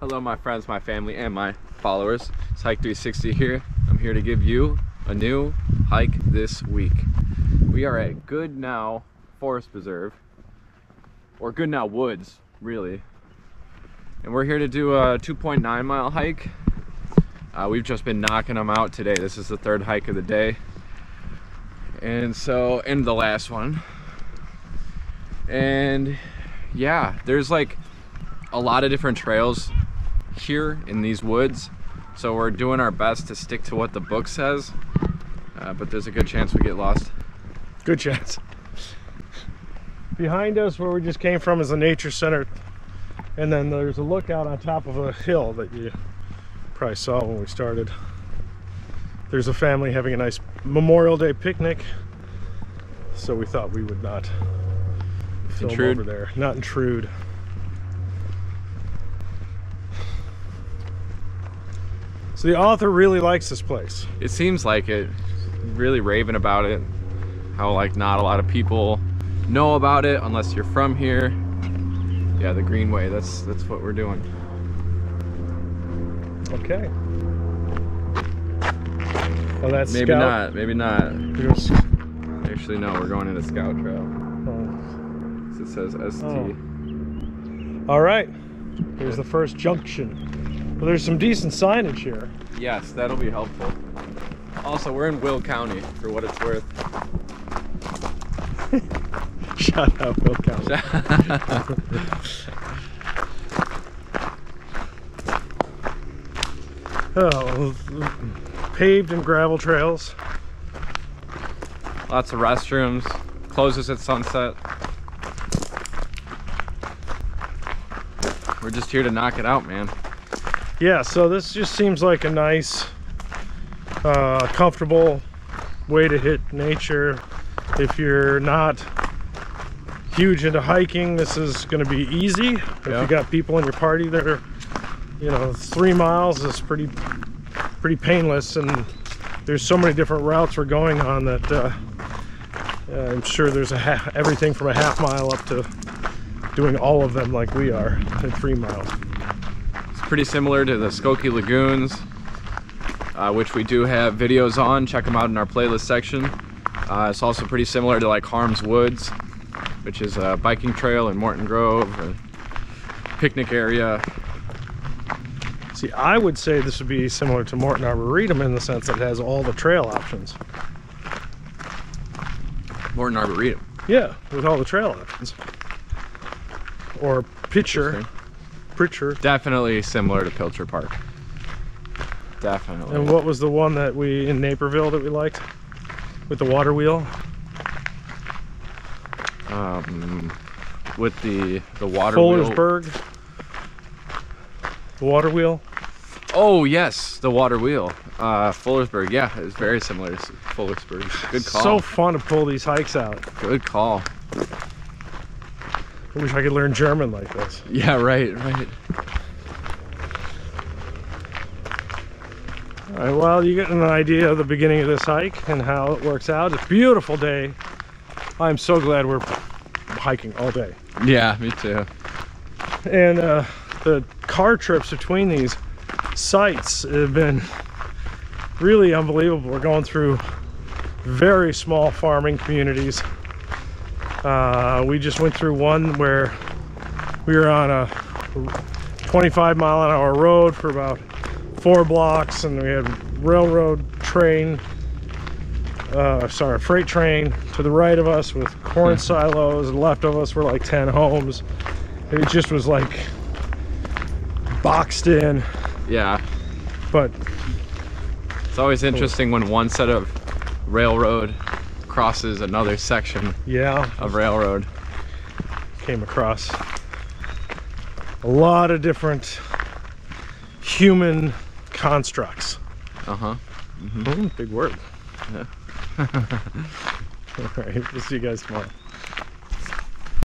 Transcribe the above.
Hello my friends, my family, and my followers. It's Hike 360 here. I'm here to give you a new hike this week. We are at Goodenow Forest Preserve, or Goodenow Woods, really. And we're here to do a 2.9 mile hike. Uh, we've just been knocking them out today. This is the third hike of the day. And so, and the last one. And yeah, there's like a lot of different trails here in these woods. So we're doing our best to stick to what the book says, uh, but there's a good chance we get lost. Good chance. Behind us, where we just came from, is a nature center. And then there's a lookout on top of a hill that you probably saw when we started. There's a family having a nice Memorial Day picnic. So we thought we would not film Intrude. over there, not intrude. So the author really likes this place. It seems like it, really raving about it. How like not a lot of people know about it unless you're from here. Yeah, the Greenway. That's that's what we're doing. Okay. Well, that's Maybe Scout. not. Maybe not. We're gonna s- Actually, no. We're going into Scout Trail. oh. It says ST. Oh. All right. Here's the first junction. Well, there's some decent signage here. Yes, that'll be helpful. Also, we're in Will County for what it's worth. Shout out Will County. Oh, paved and gravel trails. Lots of restrooms. Closes at sunset. We're just here to knock it out, man. Yeah, so this just seems like a nice, uh, comfortable way to hit nature. If you're not huge into hiking, this is going to be easy. If Yeah. you got people in your party that are, you know, three miles is pretty, pretty painless, and there's so many different routes we're going on that uh, uh, I'm sure there's a everything from a half mile up to doing all of them like we are in three miles. Pretty similar to the Skokie Lagoons, uh, which we do have videos on. Check them out in our playlist section. Uh, it's also pretty similar to like Harms Woods, which is a biking trail in Morton Grove, a picnic area. See, I would say this would be similar to Morton Arboretum in the sense that it has all the trail options. Morton Arboretum. Yeah, with all the trail options. Or Pitcher, Pritcher. Definitely similar to Pilcher Park. Definitely. And what was the one that we in Naperville that we liked with the water wheel? um, with the the water wheel. Fullersburg. The water wheel. Oh yes, the water wheel. Uh, Fullersburg. Yeah, it's very similar to Fullersburg. Good call. So fun to pull these hikes out. Good call. I wish I could learn German like this. Yeah, right, right. All right, well, you get an idea of the beginning of this hike and how it works out. It's a beautiful day. I'm so glad we're hiking all day. Yeah, me too. And uh, the car trips between these sites have been really unbelievable. We're going through very small farming communities. Uh, we just went through one where we were on a 25 mile an hour road for about four blocks and we had railroad train uh, sorry freight train to the right of us with corn silos and left of us were like 10 homes. It just was like boxed in. Yeah, but it's always interesting when one set of railroad crosses another section yeah of railroad. came across a lot of different human constructs Uh huh. Mm, big word Yeah. all right we'll see you guys tomorrow